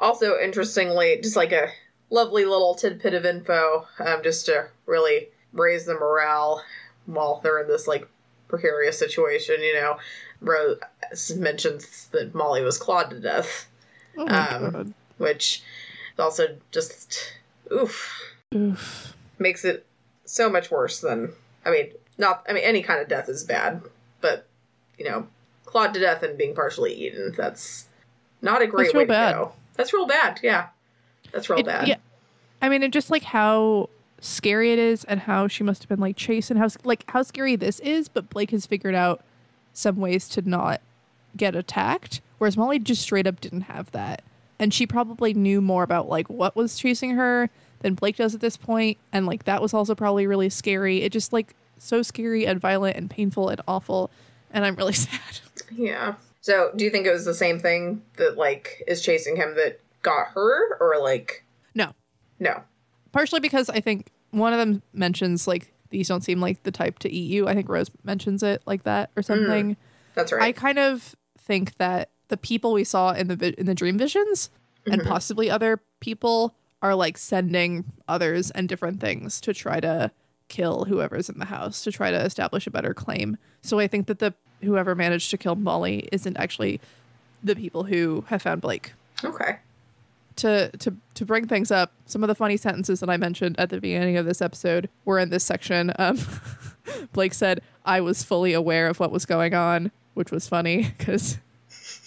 Also, interestingly, just like a lovely little tidbit of info, um, just to really raise the morale while they're in this like precarious situation. You know, Rose mentions that Molly was clawed to death, Oh Um, which also just oof Oof. makes it so much worse than I mean, not I mean any kind of death is bad, but you know, clawed to death and being partially eaten, that's not a great That's way real to bad. go. That's real bad, yeah. That's real It- bad. Yeah. I mean, and just like how scary it is and how she must have been like chased and how like how scary this is, but Blake has figured out some ways to not get attacked, whereas Molly just straight up didn't have that. And she probably knew more about like what was chasing her than Blake does at this point, and like that was also probably really scary. It just like so scary and violent and painful and awful, and I'm really sad. Yeah. So, do you think it was the same thing that like is chasing him that got her, or like No. no? Partially because I think one of them mentions like these don't seem like the type to eat you. I think Rose mentions it like that or something. That's right. I kind of think that the people we saw in the vi- in the dream visions and Mhm. possibly other people are like sending others and different things to try to kill whoever's in the house to try to establish a better claim. So I think that the whoever managed to kill Molly isn't actually the people who have found Blake okay. To to to bring things up, some of the funny sentences that I mentioned at the beginning of this episode were in this section. Um, Blake said, "I was fully aware of what was going on," which was funny because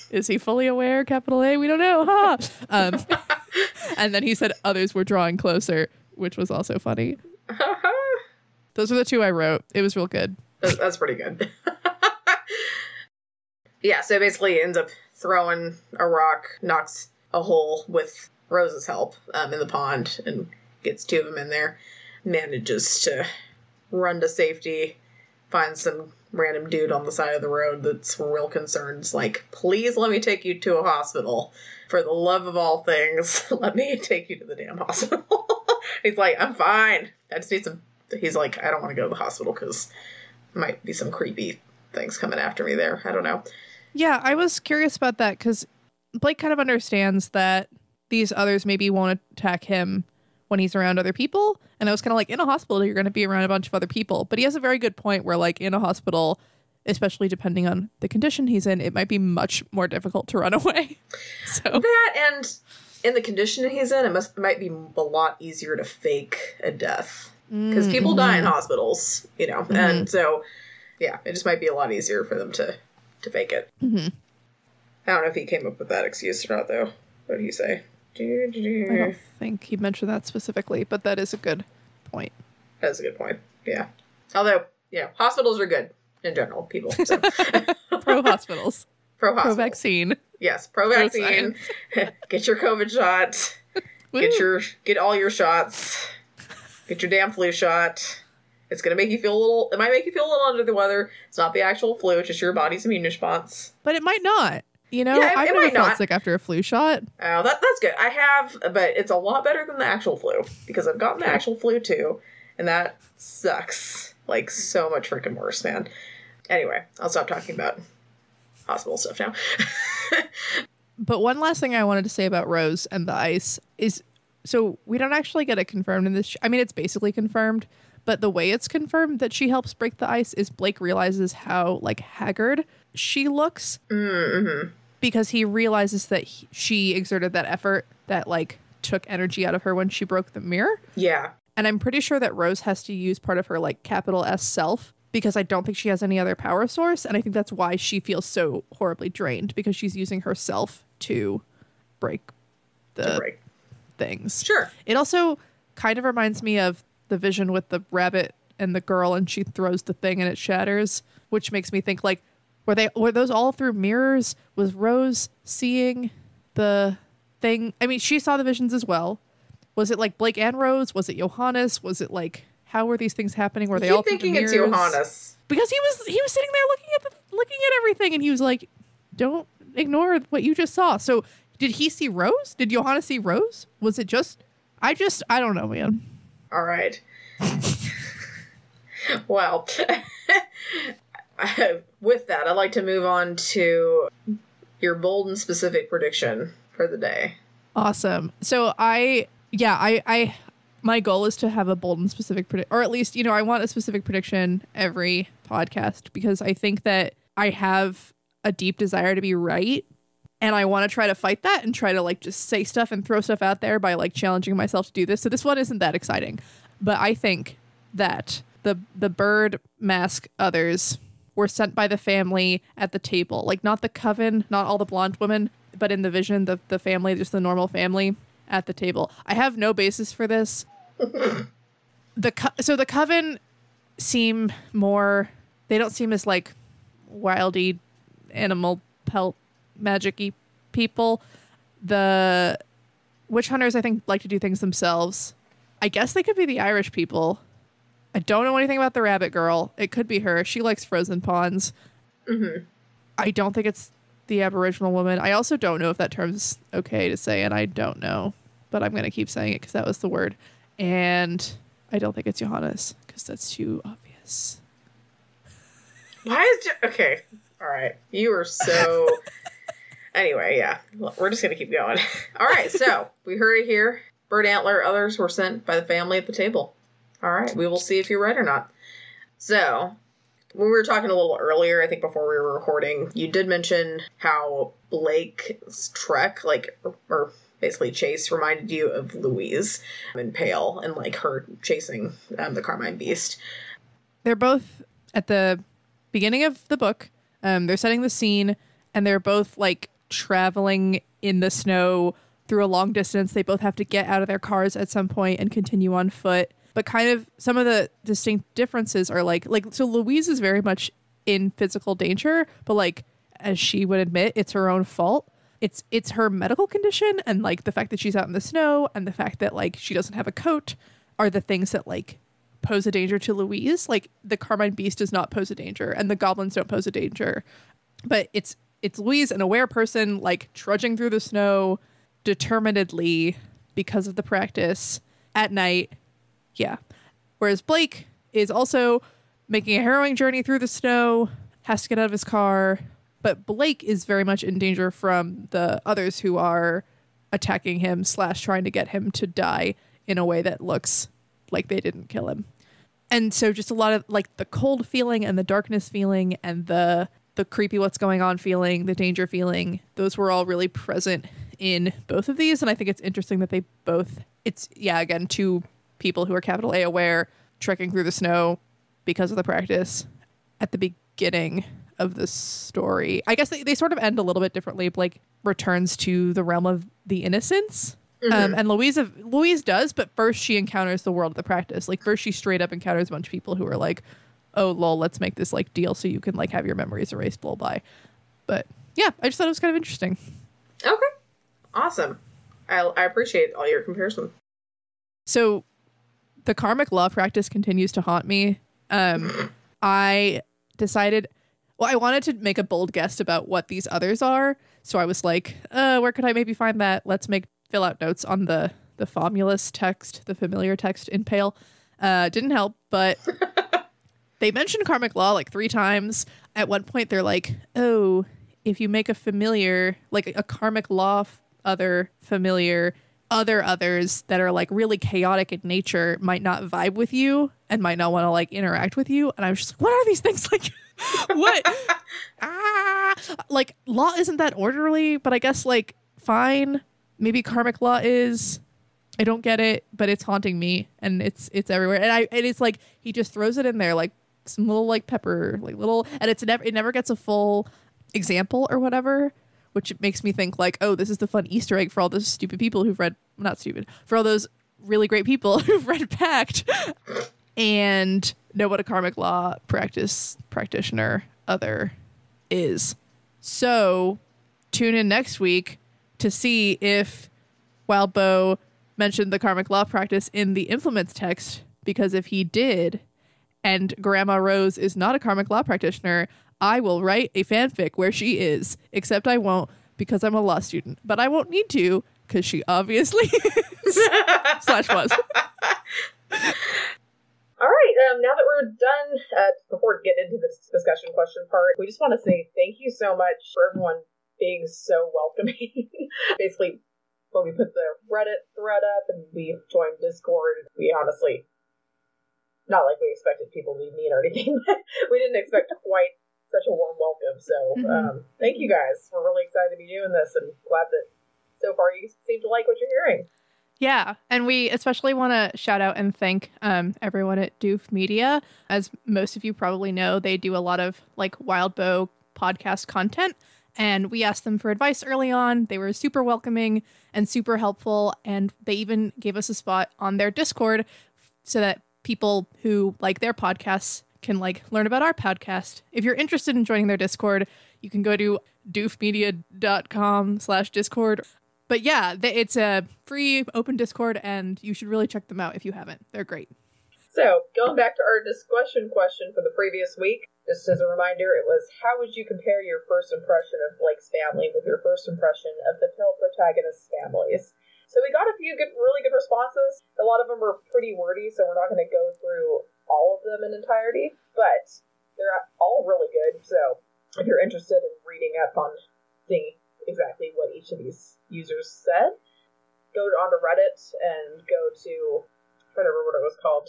is he fully aware? Capital A, we don't know. Ha! Um, and then he said, "Others were drawing closer," which was also funny. Those are the two I wrote. It was real good. That's, pretty good. yeah, so basically ends up throwing a rock, knocks a hole with Rose's help um, in the pond, and gets two of them in there. Manages to run to safety, finds some random dude on the side of the road that's real concerned. It's like, please let me take you to a hospital. For the love of all things, let me take you to the damn hospital. He's like, I'm fine. I just need some. He's like, I don't want to go to the hospital because might be some creepy things coming after me there. I don't know. Yeah, I was curious about that because Blake kind of understands that these others maybe won't attack him when he's around other people. And I was kind of like, in a hospital, you're going to be around a bunch of other people. But he has a very good point where, like, in a hospital, especially depending on the condition he's in, it might be much more difficult to run away. So, That and in the condition he's in, it must might be a lot easier to fake a death because people die in hospitals, you know, and so yeah, it just might be a lot easier for them to to fake it. Mhm. I don't know if he came up with that excuse or not, though. What did he say? I don't think he mentioned that specifically, but that is a good point. That's a good point. Yeah. Although, yeah, hospitals are good in general, people. So. Pro hospitals, Pro. Pro vaccine. Yes, pro vaccine. get your COVID shot. Get your get all your shots. Get your damn flu shot. It's gonna make you feel a little. It might make you feel a little under the weather. It's not the actual flu. It's just your body's immune response. but it might not. You know, Yeah, I've never felt not. sick after a flu shot. Oh, that that's good. I have, but it's a lot better than the actual flu because I've gotten the actual flu too, and that sucks. Like so much freaking worse, man. Anyway, I'll stop talking about hospital stuff now. But one last thing I wanted to say about Rose and the ice is so we don't actually get it confirmed in this. Sh- I mean, it's basically confirmed, but the way it's confirmed that she helps break the ice is Blake realizes how like haggard she looks. mm-hmm. Because he realizes that he, she exerted that effort that like took energy out of her when she broke the mirror. Yeah. And I'm pretty sure that Rose has to use part of her like capital S self because I don't think she has any other power source. And I think that's why she feels so horribly drained because she's using herself to break the To break. things. Sure. It also kind of reminds me of the vision with the rabbit and the girl and she throws the thing and it shatters, which makes me think like were they were those all through mirrors? Was Rose seeing the thing? I mean, she saw the visions as well. Was it like Blake and Rose? Was it Johannes? Was it like how were these things happening? Were they Keep all thinking it's? Johannes. Because he was he was sitting there looking at the looking at everything and he was like, Don't ignore what you just saw. So did he see Rose? Did Johannes see Rose? Was it just I just I don't know, man. All right. well, with that, I'd like to move on to your bold and specific prediction for the day. Awesome. So I yeah, I I my goal is to have a bold and specific prediction, or at least, you know, I want a specific prediction every podcast because I think that I have a deep desire to be right and I want to try to fight that and try to like just say stuff and throw stuff out there by like challenging myself to do this. So this one isn't that exciting. But I think that the the bird mask others were sent by the family at the table. Like not the coven, not all the blonde women, but in the vision, the, the family, just the normal family at the table. I have no basis for this. the co- so the coven seem more they don't seem as like wildy animal pelt magic-y people. The witch hunters I think like to do things themselves. I guess they could be the Irish people. I don't know anything about the rabbit girl. It could be her. She likes frozen ponds. Mm-hmm. I don't think it's the Aboriginal woman. I also don't know if that term's okay to say, and I don't know, but I'm gonna keep saying it because that was the word. And I don't think it's Johannes because that's too obvious. Why is jo- okay? All right, you are so. anyway, yeah, we're just gonna keep going. All right, so we heard it here. Bird antler. Others were sent by the family at the table. All right, we will see if you're right or not. So, when we were talking a little earlier, I think before we were recording, you did mention how Blake's trek, like, or basically chase, reminded you of Louise and Pale and like her chasing um, the Carmine Beast. They're both at the beginning of the book. Um, they're setting the scene, and they're both like traveling in the snow through a long distance. They both have to get out of their cars at some point and continue on foot. But kind of some of the distinct differences are like like so Louise is very much in physical danger, but like as she would admit, it's her own fault. It's it's her medical condition and like the fact that she's out in the snow and the fact that like she doesn't have a coat are the things that like pose a danger to Louise. Like the Carmine Beast does not pose a danger, and the goblins don't pose a danger. But it's it's Louise, an aware person, like trudging through the snow determinedly because of the practice at night. Yeah. Whereas Blake is also making a harrowing journey through the snow, has to get out of his car. But Blake is very much in danger from the others who are attacking him slash trying to get him to die in a way that looks like they didn't kill him. And so just a lot of like the cold feeling and the darkness feeling and the the creepy what's going on feeling, the danger feeling, those were all really present in both of these and I think it's interesting that they both it's yeah, again, two people who are capital A aware trekking through the snow because of the practice at the beginning of the story. I guess they, they sort of end a little bit differently. Blake returns to the realm of the innocence. Um, and Louise Louise does, but first she encounters the world of the practice. Like first she straight up encounters a bunch of people who are like, "Oh lol, let's make this like deal so you can like have your memories erased lol by." But yeah, I just thought it was kind of interesting. Okay. Awesome. I, I appreciate all your comparison. So the karmic law practice continues to haunt me. Um, I decided, well, I wanted to make a bold guess about what these others are. So I was like, uh, where could I maybe find that? Let's make fill out notes on the the Famulus text, the familiar text in Pale. Uh, didn't help, but they mentioned karmic law like three times. At one point, they're like, oh, if you make a familiar, like a karmic law other familiar, other others that are like really chaotic in nature might not vibe with you and might not want to like interact with you. And I was just like, what are these things like? what? ah! like law isn't that orderly, but I guess like fine. Maybe karmic law is. I don't get it, but it's haunting me, and it's it's everywhere. And I and it's like he just throws it in there like some little like pepper, like little, and it's never it never gets a full example or whatever, which makes me think like, oh, this is the fun Easter egg for all those stupid people who've read not stupid for all those really great people who've read Pact and know what a karmic law practice practitioner other is. So tune in next week to see if Wildbow mentioned the karmic law practice in the implements text, because if he did, and Grandma Rose is not a karmic law practitioner, I will write a fanfic where she is, except I won't because I'm a law student. But I won't need to because she obviously is. slash was. All right, um, now that we're done, uh, before we get into this discussion question part, we just want to say thank you so much for everyone being so welcoming. Basically, when we put the Reddit thread up and we joined Discord, we honestly, not like we expected people to be mean or anything, but we didn't expect quite such a warm welcome. So, Mhm. um, thank you guys. We're really excited to be doing this and glad that so far you seem to like what you're hearing. Yeah, and we especially want to shout out and thank um, everyone at Doof Media. As most of you probably know, they do a lot of like Wildbow podcast content, and we asked them for advice early on. They were super welcoming and super helpful, and they even gave us a spot on their Discord so that people who like their podcasts can like learn about our podcast. If you're interested in joining their Discord, you can go to doofmedia.com slash discord but yeah, it's a free open Discord, and you should really check them out if you haven't. They're great. So, going back to our discussion question for the previous week, just as a reminder, it was how would you compare your first impression of Blake's family with your first impression of the Pale protagonist's families? So we got a few good, really good responses. A lot of them were pretty wordy, so we're not going to go through all of them in entirety, but they're all really good. So if you're interested in reading up on seeing exactly what each of these users said, go onto Reddit and go to I don't remember what it was called.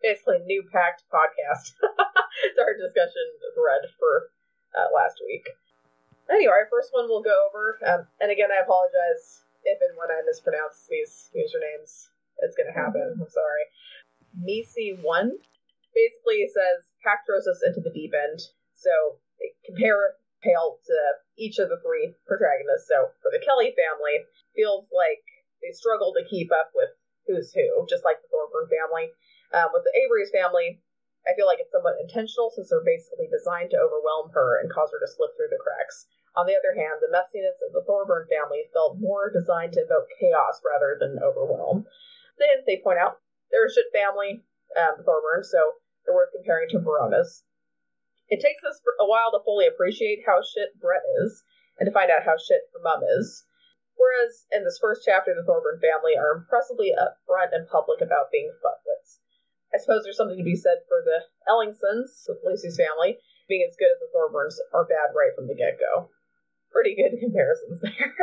Basically, New Pact podcast. it's our discussion thread for uh, last week. Anyway, our first one we'll go over, um, and again, I apologize if and when I mispronounce these usernames. It's going to happen. I'm sorry. Misi1 basically says Pact throws us into the deep end. So compare Pale to each of the three protagonists. So for the Kelly family, feels like they struggle to keep up with who's who, just like the Thorburn family. Um, with the Avery's family, I feel like it's somewhat intentional since they're basically designed to overwhelm her and cause her to slip through the cracks. On the other hand, the messiness of the Thorburn family felt more designed to evoke chaos rather than overwhelm. Then they point out they're a shit family, um, the so they're worth comparing to Verona's. It takes us a while to fully appreciate how shit Brett is and to find out how shit her mum is. Whereas in this first chapter, the Thorburn family are impressively upfront and public about being fuckwits. I suppose there's something to be said for the Ellingsons, Lucy's family, being as good as the Thorburns are bad right from the get go. Pretty good comparisons there.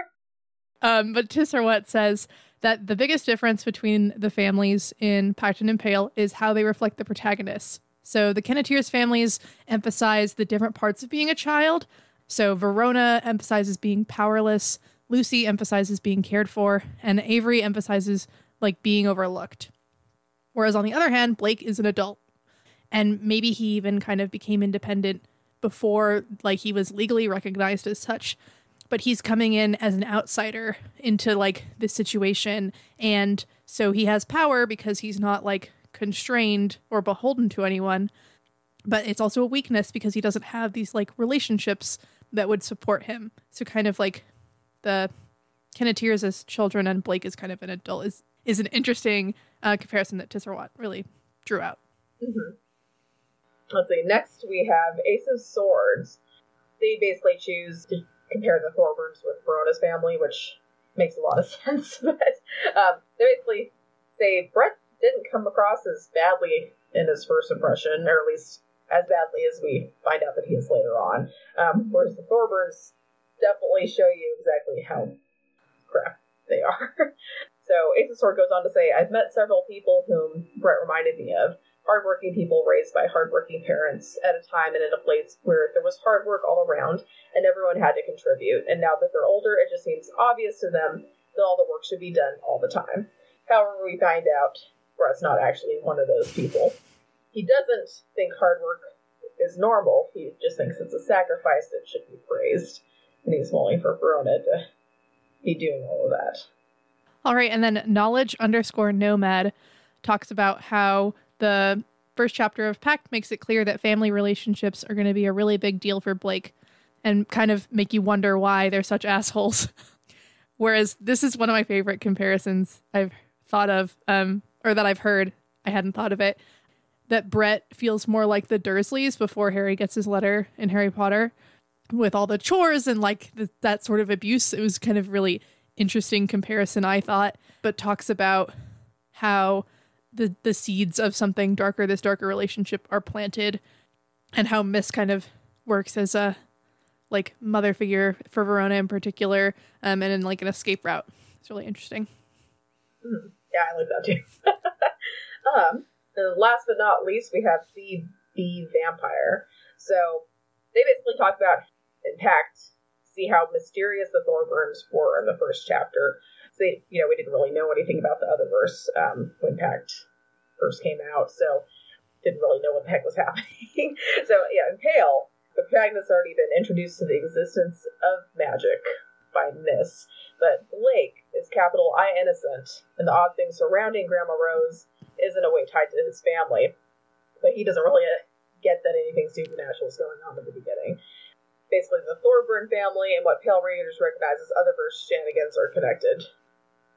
Um, but Tisserwet says that the biggest difference between the families in Pacton and Pale is how they reflect the protagonists. So the Kenneteers families emphasize the different parts of being a child. So Verona emphasizes being powerless, Lucy emphasizes being cared for, and Avery emphasizes like being overlooked. Whereas on the other hand, Blake is an adult. And maybe he even kind of became independent before like he was legally recognized as such but he's coming in as an outsider into like this situation and so he has power because he's not like constrained or beholden to anyone but it's also a weakness because he doesn't have these like relationships that would support him so kind of like the Kenneteers as children and Blake is kind of an adult is is an interesting uh, comparison that Tisserwat really drew out. Mm-hmm. Let's see. Next, we have Ace of Swords. They basically choose to compare the Thorburns with Verona's family, which makes a lot of sense. but um, they basically say Brett didn't come across as badly in his first impression, or at least as badly as we find out that he is later on. Um, whereas the Thorburns definitely show you exactly how crap they are. so Ace of Sword goes on to say, I've met several people whom Brett reminded me of. Hardworking people raised by hardworking parents at a time and in a place where there was hard work all around and everyone had to contribute. And now that they're older, it just seems obvious to them that all the work should be done all the time. However, we find out Brett's not actually one of those people. He doesn't think hard work is normal. He just thinks it's a sacrifice that should be praised. And he's willing for Verona to be doing all of that. All right, and then knowledge underscore nomad talks about how the first chapter of Pact makes it clear that family relationships are going to be a really big deal for Blake and kind of make you wonder why they're such assholes. Whereas this is one of my favorite comparisons I've thought of, um, or that I've heard. I hadn't thought of it. That Brett feels more like the Dursleys before Harry gets his letter in Harry Potter with all the chores and like that sort of abuse. It was kind of really interesting comparison, I thought, but talks about how the the seeds of something darker, this darker relationship, are planted, and how Miss kind of works as a like mother figure for Verona in particular, um, and in like an escape route. It's really interesting. Mm, yeah, I like that too. um, and last but not least, we have the the vampire. So they basically talk about in Pact, see how mysterious the Thorburns were in the first chapter. They, you know, we didn't really know anything about the other verse um, when Pact first came out, so didn't really know what the heck was happening. so yeah, in Pale, the protagonist's already been introduced to the existence of magic by Miss, but Blake is capital I innocent, and the odd things surrounding Grandma Rose is in a way tied to his family, but he doesn't really uh, get that anything supernatural is going on in the beginning. Basically, the Thorburn family and what Pale Readers recognize as other verse shenanigans are connected.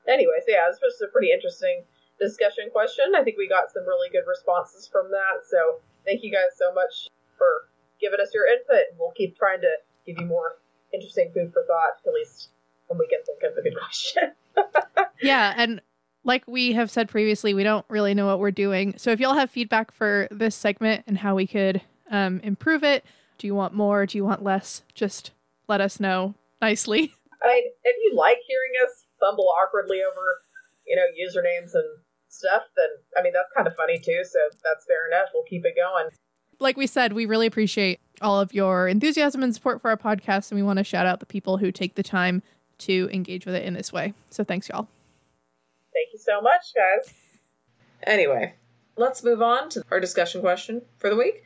Anyways, yeah, this was a pretty interesting discussion question. I think we got some really good responses from that. So thank you guys so much for giving us your input. and We'll keep trying to give you more interesting food for thought, at least when we can think of a good question. yeah, and like we have said previously, we don't really know what we're doing. So if y'all have feedback for this segment and how we could um, improve it, do you want more? Do you want less? Just let us know nicely. I mean, if you like hearing us fumble awkwardly over, you know, usernames and stuff, then I mean that's kind of funny too. So that's fair enough. We'll keep it going. Like we said, we really appreciate all of your enthusiasm and support for our podcast, and we want to shout out the people who take the time to engage with it in this way. So thanks, y'all. Thank you so much, guys. Anyway, let's move on to our discussion question for the week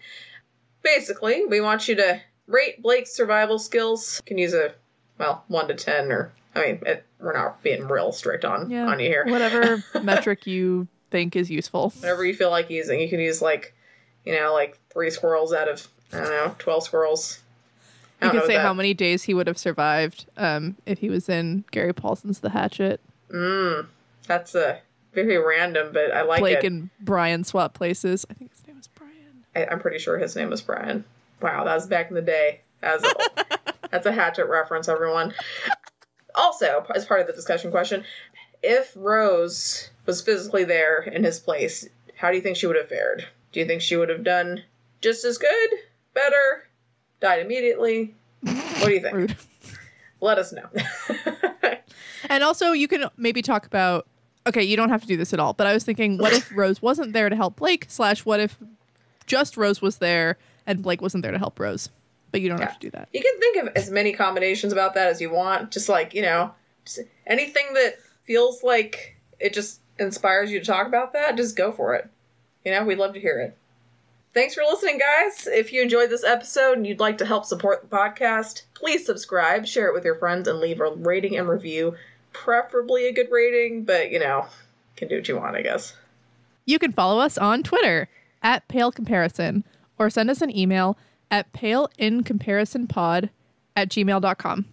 basically, we want you to rate Blake's survival skills. You can use a well, one to ten, or I mean, it, we're not being real strict on yeah, on you here. whatever metric you think is useful. Whatever you feel like using, you can use like, you know, like three squirrels out of I don't know, twelve squirrels. You can say how many days he would have survived um, if he was in Gary Paulsen's The Hatchet. Mm, that's a very random, but I like Blake it. and Brian swap places. I think his name was Brian. I, am pretty sure his name was Brian. Wow, that was back in the day. That was a, that's a hatchet reference, everyone. Also, as part of the discussion question, if Rose was physically there in his place, how do you think she would have fared? Do you think she would have done just as good, better, died immediately? What do you think? Rude. Let us know. and also, you can maybe talk about. Okay, you don't have to do this at all, but I was thinking, what if Rose wasn't there to help Blake? Slash, what if just Rose was there and Blake wasn't there to help Rose. But you don't yeah. have to do that. You can think of as many combinations about that as you want. Just like, you know, anything that feels like it just inspires you to talk about that, just go for it. You know, we'd love to hear it. Thanks for listening, guys. If you enjoyed this episode and you'd like to help support the podcast, please subscribe, share it with your friends, and leave a rating and review. Preferably a good rating, but you know, can do what you want, I guess. You can follow us on Twitter at Pale Comparison or send us an email at paleincomparisonpod at gmail.com.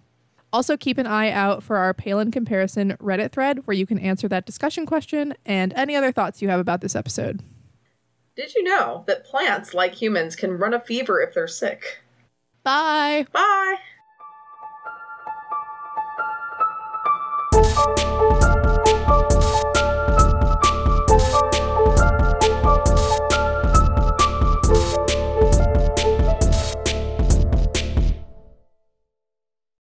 Also, keep an eye out for our Pale in Comparison Reddit thread where you can answer that discussion question and any other thoughts you have about this episode. Did you know that plants, like humans, can run a fever if they're sick? Bye. Bye.